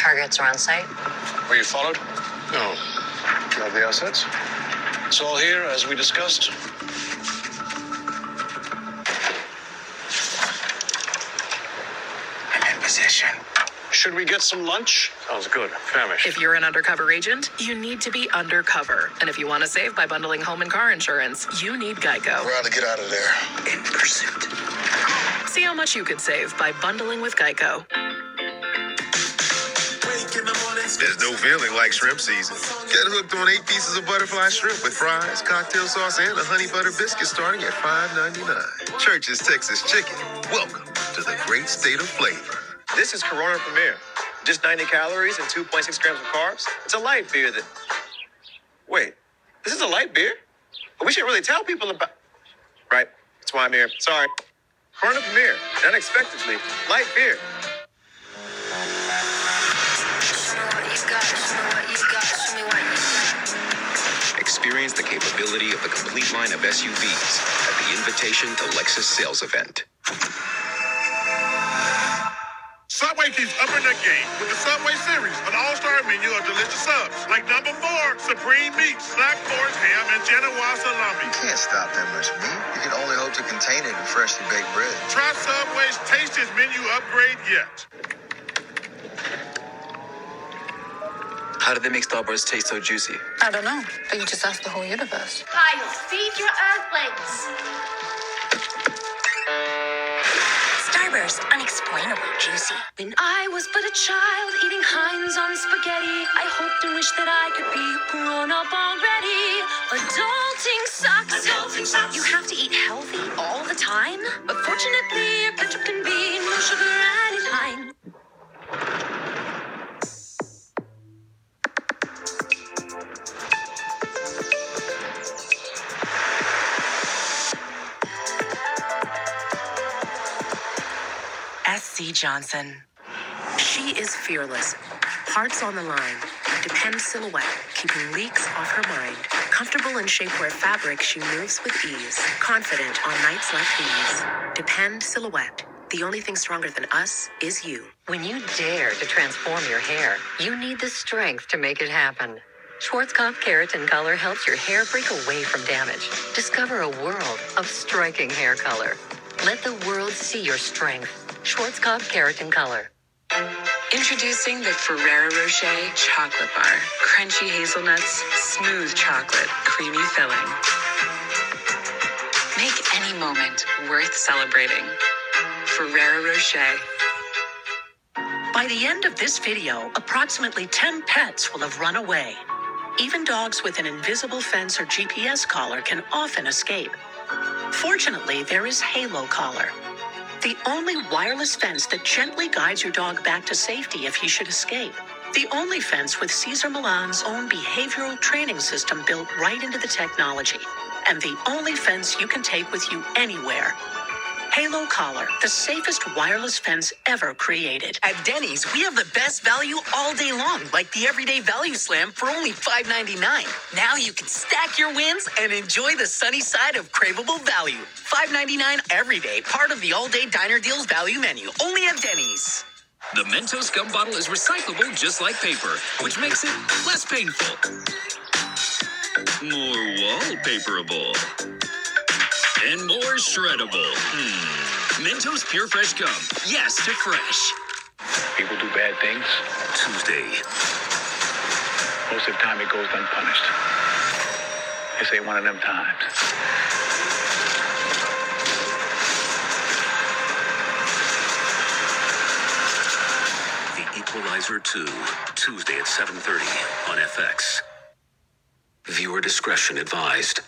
targets are on site. Were you followed? No. Do you have the assets? It's all here, as we discussed. I'm in position. Should we get some lunch? Sounds good. Famished. If you're an undercover agent, you need to be undercover. And if you want to save by bundling home and car insurance, you need Geico. We're out to get out of there. In pursuit. See how much you could save by bundling with Geico. There's no feeling like shrimp season. Get hooked on eight pieces of butterfly shrimp with fries, cocktail sauce, and a honey butter biscuit starting at $5.99. Church's Texas Chicken. Welcome to the great state of flavor. This is Corona Premier. Just 90 calories and 2.6 grams of carbs. It's a light beer that. Wait, this is a light beer? We should really tell people about. Right, that's why I'm here. Sorry. Corona Premier, unexpectedly, light beer. Experience the capability of the complete line of SUVs at the Invitation to Lexus sales event. Subway keeps upping their game with the Subway series, an all-star menu of delicious subs. Like number four, Supreme Meats, Black Forest Ham, and Genoa Salami. You can't stop that much meat. You can only hope to contain it in freshly baked bread. Try Subway's tastiest menu upgrade yet. How did they make Starburst taste so juicy? I don't know, but you just asked the whole universe. Kyle, feed your earthlings. Starburst, unexplainable juicy. When I was but a child eating Heinz on spaghetti, I hoped and wished that I could be grown up already. Adulting sucks. Adulting sucks. You have to eat healthy all the time. But fortunately, your ketchup can be no sugar SC Johnson. She is fearless. Hearts on the line. Depend silhouette, keeping leaks off her mind. Comfortable in shapewear fabric, she moves with ease. Confident on nights like these. Depend silhouette. The only thing stronger than us is you. When you dare to transform your hair, you need the strength to make it happen. Schwarzkopf Keratin Color helps your hair break away from damage. Discover a world of striking hair color. Let the world see your strength. Schwarzkopf Keratin Color. Introducing the Ferrero Rocher Chocolate Bar. Crunchy hazelnuts, smooth chocolate, creamy filling. Make any moment worth celebrating. Ferrero Rocher. By the end of this video, approximately 10 pets will have run away. Even dogs with an invisible fence or GPS collar can often escape. Fortunately, there is Halo Collar, the only wireless fence that gently guides your dog back to safety if he should escape. The only fence with Cesar Millan's own behavioral training system built right into the technology. And the only fence you can take with you anywhere. Halo Collar, the safest wireless fence ever created. At Denny's, we have the best value all day long, like the Everyday Value Slam for only $5.99. Now you can stack your wins and enjoy the sunny side of craveable value. $5.99 every day, part of the all day diner deals value menu, only at Denny's. The Mentos gum bottle is recyclable just like paper, which makes it less painful. More wallpaperable. And more shreddable. Hmm. Mentos Pure Fresh Gum. Yes to fresh. People do bad things. Tuesday. Most of the time it goes unpunished. This ain't one of them times. The Equalizer 2. Tuesday at 7.30 on FX. Viewer discretion advised.